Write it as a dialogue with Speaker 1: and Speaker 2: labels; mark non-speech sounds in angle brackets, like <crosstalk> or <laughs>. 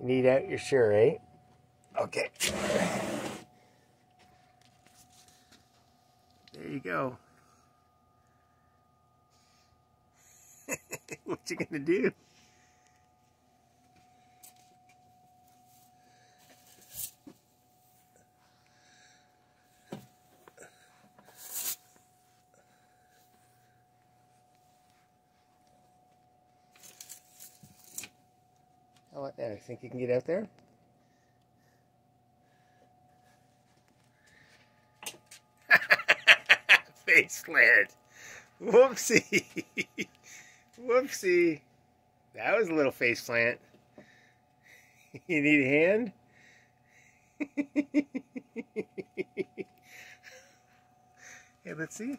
Speaker 1: You need out your sure, eh? Okay. There you go. <laughs> what you gonna do? Oh, How about that? I think you can get out there? <laughs> Face plant. Whoopsie. <laughs> Whoopsie. That was a little face plant. <laughs> You need a hand? hey, let's see.